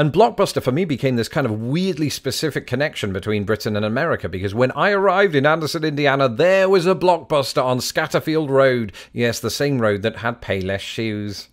And Blockbuster for me became this kind of weirdly specific connection between Britain and America because when I arrived in Anderson, Indiana, there was a Blockbuster on Scatterfield Road. Yes, the same road that had Payless shoes.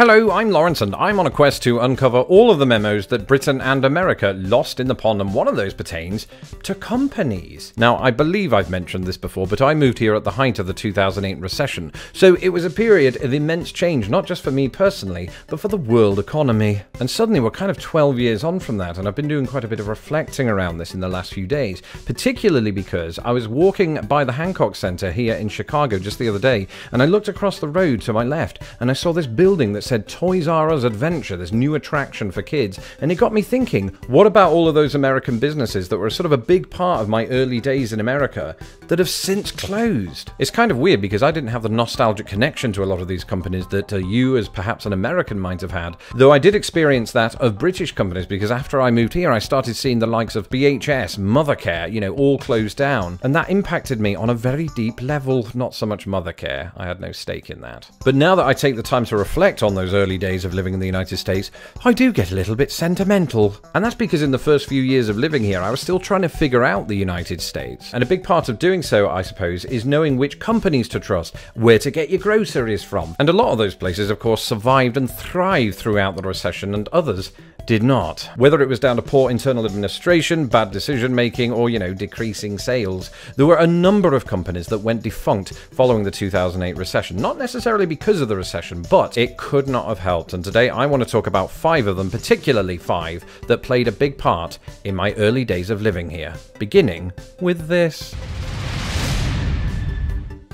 Hello, I'm Laurence, and I'm on a quest to uncover all of the memos that Britain and America lost in the pond, and one of those pertains to companies. Now, I believe I've mentioned this before, but I moved here at the height of the 2008 recession, so it was a period of immense change, not just for me personally, but for the world economy. And suddenly we're kind of 12 years on from that, and I've been doing quite a bit of reflecting around this in the last few days, particularly because I was walking by the Hancock Center here in Chicago just the other day, and I looked across the road to my left, and I saw this building that said Toys R Us Adventure, this new attraction for kids. And it got me thinking, what about all of those American businesses that were sort of a big part of my early days in America that have since closed? It's kind of weird because I didn't have the nostalgic connection to a lot of these companies that uh, you, as perhaps an American, might have had. Though I did experience that of British companies because after I moved here, I started seeing the likes of BHS, Mothercare, you know, all closed down. And that impacted me on a very deep level. Not so much Mothercare, I had no stake in that. But now that I take the time to reflect on those early days of living in the United States, I do get a little bit sentimental. And that's because in the first few years of living here, I was still trying to figure out the United States. And a big part of doing so, I suppose, is knowing which companies to trust, where to get your groceries from. And a lot of those places, of course, survived and thrived throughout the recession, and others did not. Whether it was down to poor internal administration, bad decision making, or, you know, decreasing sales, there were a number of companies that went defunct following the 2008 recession. Not necessarily because of the recession, but it could not have helped. And today I want to talk about five of them, particularly five, that played a big part in my early days of living here. Beginning with this.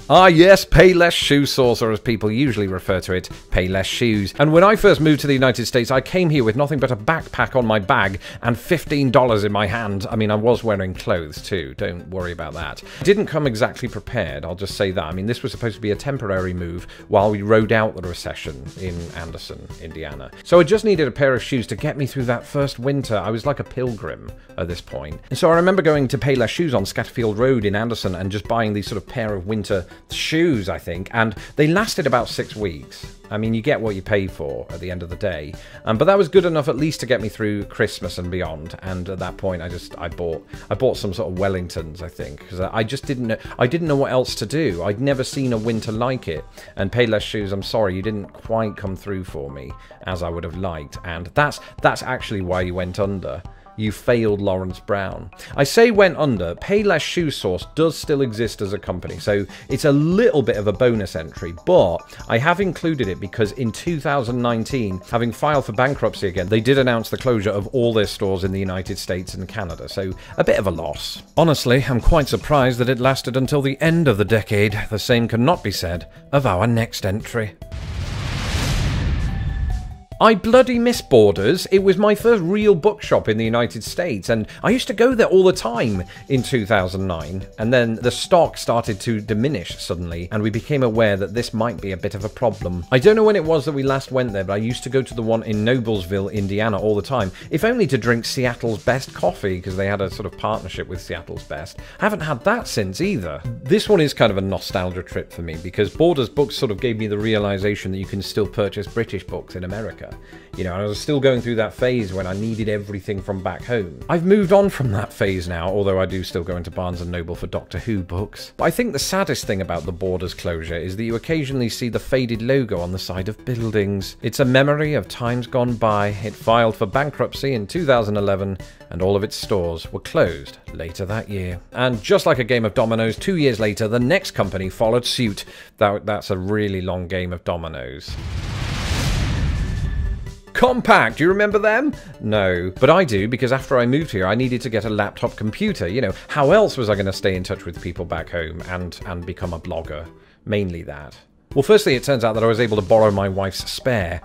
Ah, yes, Payless Shoe Source, or as people usually refer to it, Payless Shoes. And when I first moved to the United States, I came here with nothing but a backpack on my bag and $15 in my hand. I mean, I was wearing clothes too, don't worry about that. Didn't come exactly prepared, I'll just say that. I mean, this was supposed to be a temporary move while we rode out the recession in Anderson, Indiana. So I just needed a pair of shoes to get me through that first winter. I was like a pilgrim at this point. And so I remember going to Payless Shoes on Scatterfield Road in Anderson and just buying these sort of pair of winter shoes, I think, and they lasted about six weeks. I mean, you get what you pay for at the end of the day. Um, but that was good enough at least to get me through Christmas and beyond. And at that point, I just I bought I bought some sort of Wellingtons, I think, because I just didn't know I didn't know what else to do. I'd never seen a winter like it. And Payless shoes, I'm sorry, you didn't quite come through for me as I would have liked. And that's that's actually why you went under you failed Laurence Brown. I say went under, Payless Shoe Source does still exist as a company, so it's a little bit of a bonus entry, but I have included it because in 2019, having filed for bankruptcy again, they did announce the closure of all their stores in the United States and Canada, so a bit of a loss. Honestly, I'm quite surprised that it lasted until the end of the decade. The same cannot be said of our next entry. I bloody miss Borders. It was my first real bookshop in the United States, and I used to go there all the time in 2009. And then the stock started to diminish suddenly, and we became aware that this might be a bit of a problem. I don't know when it was that we last went there, but I used to go to the one in Noblesville, Indiana, all the time, if only to drink Seattle's best coffee, because they had a sort of partnership with Seattle's best. I haven't had that since either. This one is kind of a nostalgia trip for me, because Borders books sort of gave me the realization that you can still purchase British books in America. You know, I was still going through that phase when I needed everything from back home. I've moved on from that phase now, although I do still go into Barnes & Noble for Doctor Who books. But I think the saddest thing about the Borders closure is that you occasionally see the faded logo on the side of buildings. It's a memory of times gone by. It filed for bankruptcy in 2011 and all of its stores were closed later that year. And just like a game of dominoes, two years later, the next company followed suit. That, that's a really long game of dominoes. Compaq, do you remember them? No, but I do because after I moved here, I needed to get a laptop computer. You know, how else was I going to stay in touch with people back home and and become a blogger? Mainly that. Well, firstly, it turns out that I was able to borrow my wife's spare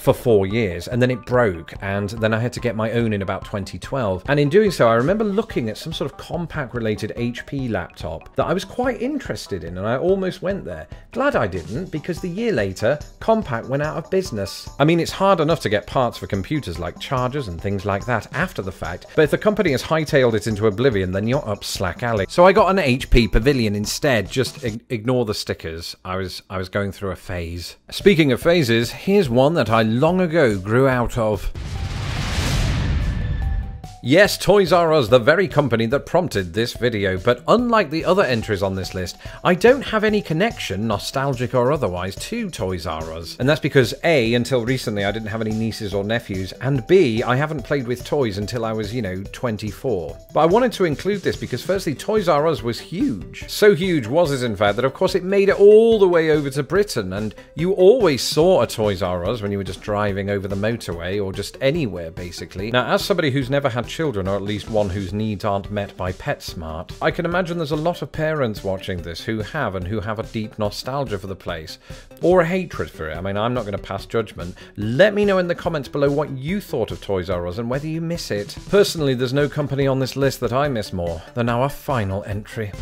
for four years, and then it broke, and then I had to get my own in about 2012. And in doing so, I remember looking at some sort of Compaq related HP laptop that I was quite interested in, and I almost went there. Glad I didn't, because the year later, Compaq went out of business. I mean, it's hard enough to get parts for computers like chargers and things like that after the fact, but if the company has hightailed it into oblivion, then you're up slack alley. So I got an HP Pavilion instead. Just ignore the stickers. I was I was going through a phase. Speaking of phases, here's one that I long ago grew out of. Yes, Toys R Us, the very company that prompted this video, but unlike the other entries on this list, I don't have any connection, nostalgic or otherwise, to Toys R Us. And that's because A, until recently I didn't have any nieces or nephews, and B, I haven't played with toys until I was, you know, 24. But I wanted to include this because firstly, Toys R Us was huge. So huge was it in fact that of course it made it all the way over to Britain, and you always saw a Toys R Us when you were just driving over the motorway or just anywhere basically. Now as somebody who's never had children, or at least one whose needs aren't met by PetSmart, I can imagine there's a lot of parents watching this who have and who have a deep nostalgia for the place, or a hatred for it. I mean, I'm not going to pass judgment. Let me know in the comments below what you thought of Toys R Us and whether you miss it. Personally, there's no company on this list that I miss more than our final entry.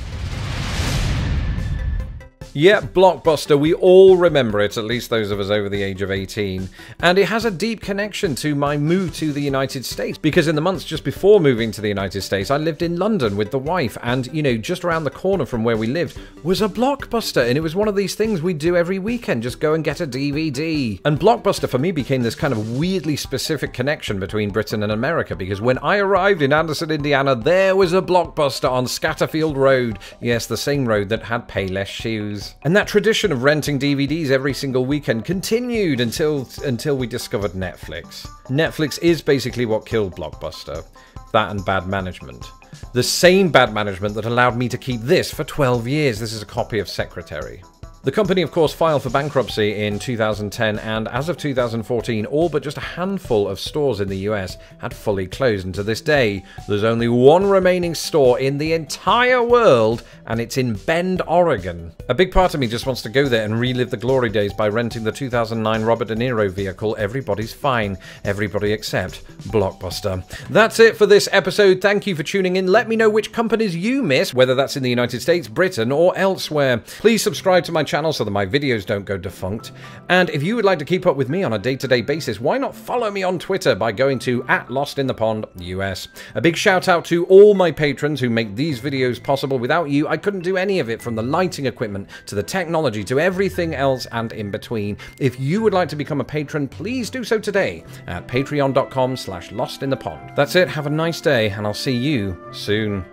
Yeah, Blockbuster, we all remember it, at least those of us over the age of 18. And it has a deep connection to my move to the United States, because in the months just before moving to the United States, I lived in London with the wife, and, you know, just around the corner from where we lived was a Blockbuster, and it was one of these things we'd do every weekend, just go and get a DVD. And Blockbuster for me became this kind of weirdly specific connection between Britain and America, because when I arrived in Anderson, Indiana, there was a Blockbuster on Scatterfield Road. Yes, the same road that had Payless shoes. And that tradition of renting DVDs every single weekend continued until until we discovered Netflix. Netflix is basically what killed Blockbuster. That and bad management. The same bad management that allowed me to keep this for 12 years. This is a copy of Secretary. The company, of course, filed for bankruptcy in 2010, and as of 2014, all but just a handful of stores in the US had fully closed. And to this day, there's only one remaining store in the entire world, and it's in Bend, Oregon. A big part of me just wants to go there and relive the glory days by renting the 2009 Robert De Niro vehicle, Everybody's Fine, everybody except Blockbuster. That's it for this episode. Thank you for tuning in. Let me know which companies you miss, whether that's in the United States, Britain, or elsewhere. Please subscribe to my channel so that my videos don't go defunct. And if you would like to keep up with me on a day-to-day -day basis, why not follow me on Twitter by going to at Lost in the Pond US. A big shout out to all my patrons who make these videos possible. Without you, I couldn't do any of it, from the lighting equipment to the technology to everything else and in between. If you would like to become a patron, please do so today at patreon.com slash lost in the pond. That's it, have a nice day, and I'll see you soon.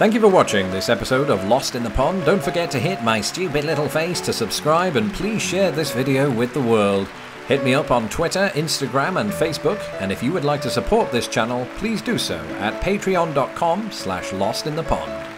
Thank you for watching this episode of Lost in the Pond. Don't forget to hit my stupid little face to subscribe and please share this video with the world. Hit me up on Twitter, Instagram and Facebook, and if you would like to support this channel, please do so at patreon.com slash lostinthepond.